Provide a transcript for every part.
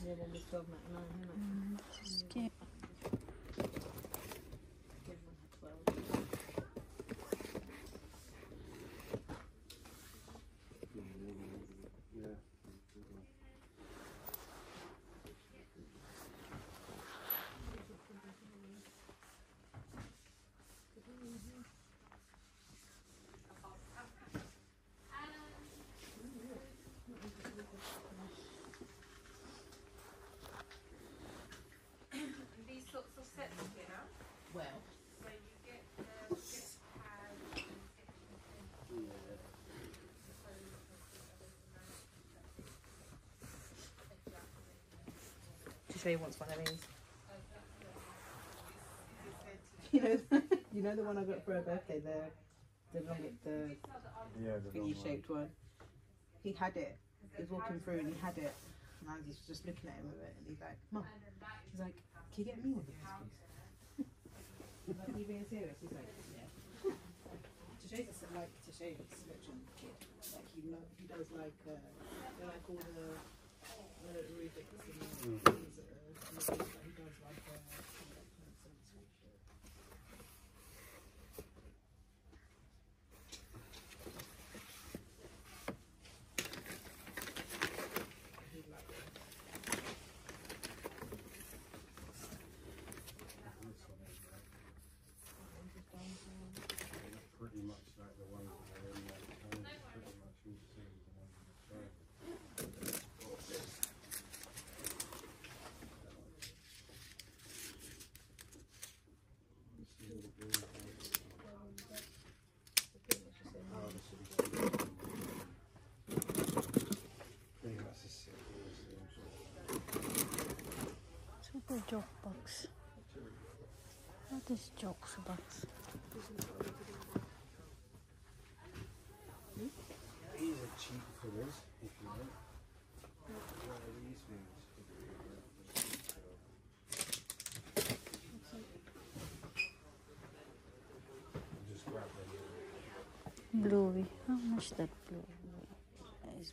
เดี๋ยวจะดูตัวหมักหน่อยให้หน่อย skip to say he wants one of these. You know, you know the one I got for her birthday, the the long, the Yeah, the long thingy one. shaped one. He had it. He was walking through and he had it, and I was just looking at him with it, and he's like, "Mum," he's like, "Can you get me one of these, please?" I'm like, "Are you being serious?" He's like, "Yeah." Tashay's a, like Tashay's a selection kid. Like he lo- he does like uh, you like all the Rubik's and Mm. things, uh, and he does like uh, some of that kind of sensory shit. He'd like it. Pretty much like the ones that are in that kind, pretty much all the same as the ones in the show. See what it is, oh, this should be good. I think that's a sick horse, Super joke box. What is jokes box? These are cheap figures, if you want. Bluey. How much that bluey is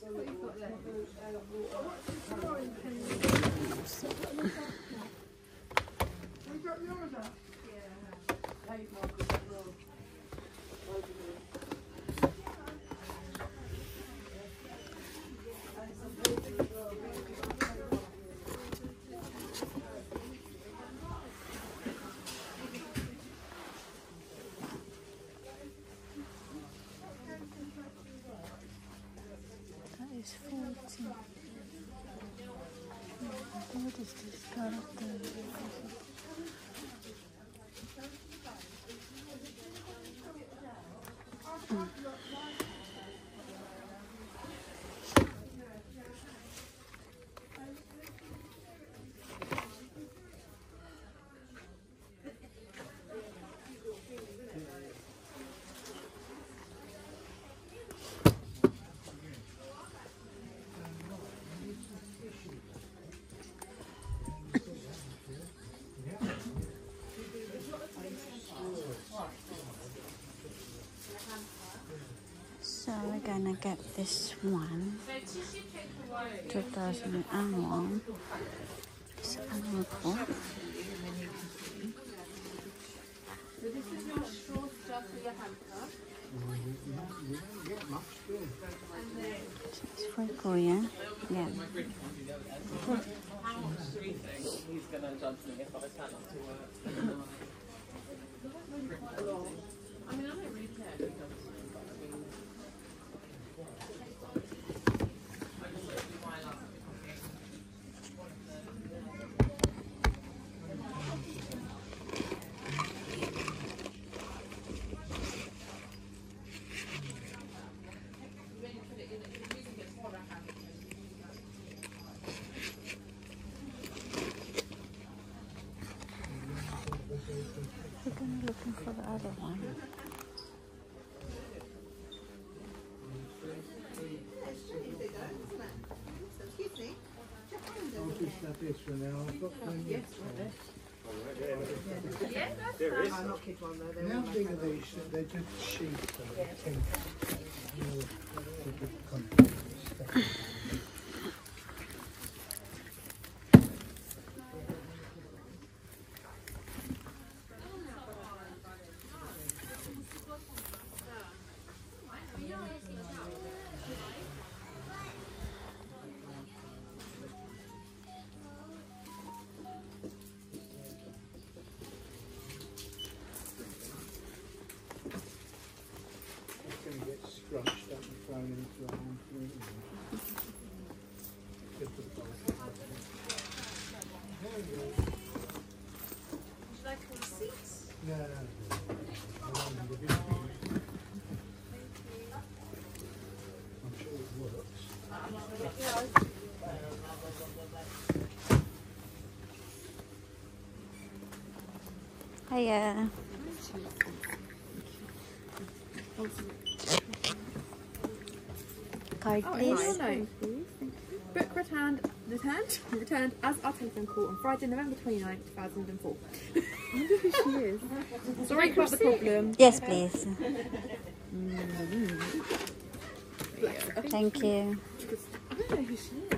What you've got there. So gonna get this one. So tissue paper 2001. It's animal cool. So this is your straw stuff for your handcuff. It's very cool, yeah? Yeah. He's gonna judge me if I turn up to work. I mean, I don't really care if he comes to me, but I mean. I just don't see why I love it. We're gonna looking for the other one. I'll just have this for now. I've got plenty. Yes, I'm not though. They're just? Ten. Would you like a receipt? No, no, no. I'm sure it works. Hiya. Uh. Card, Oh, please. please. Book returned, returned, returned as our telephone call on Friday, November 29th, 2004. I wonder who she is. Sorry about the problem. Yes, please. Mm-hmm. Thank you. I don't know who she is.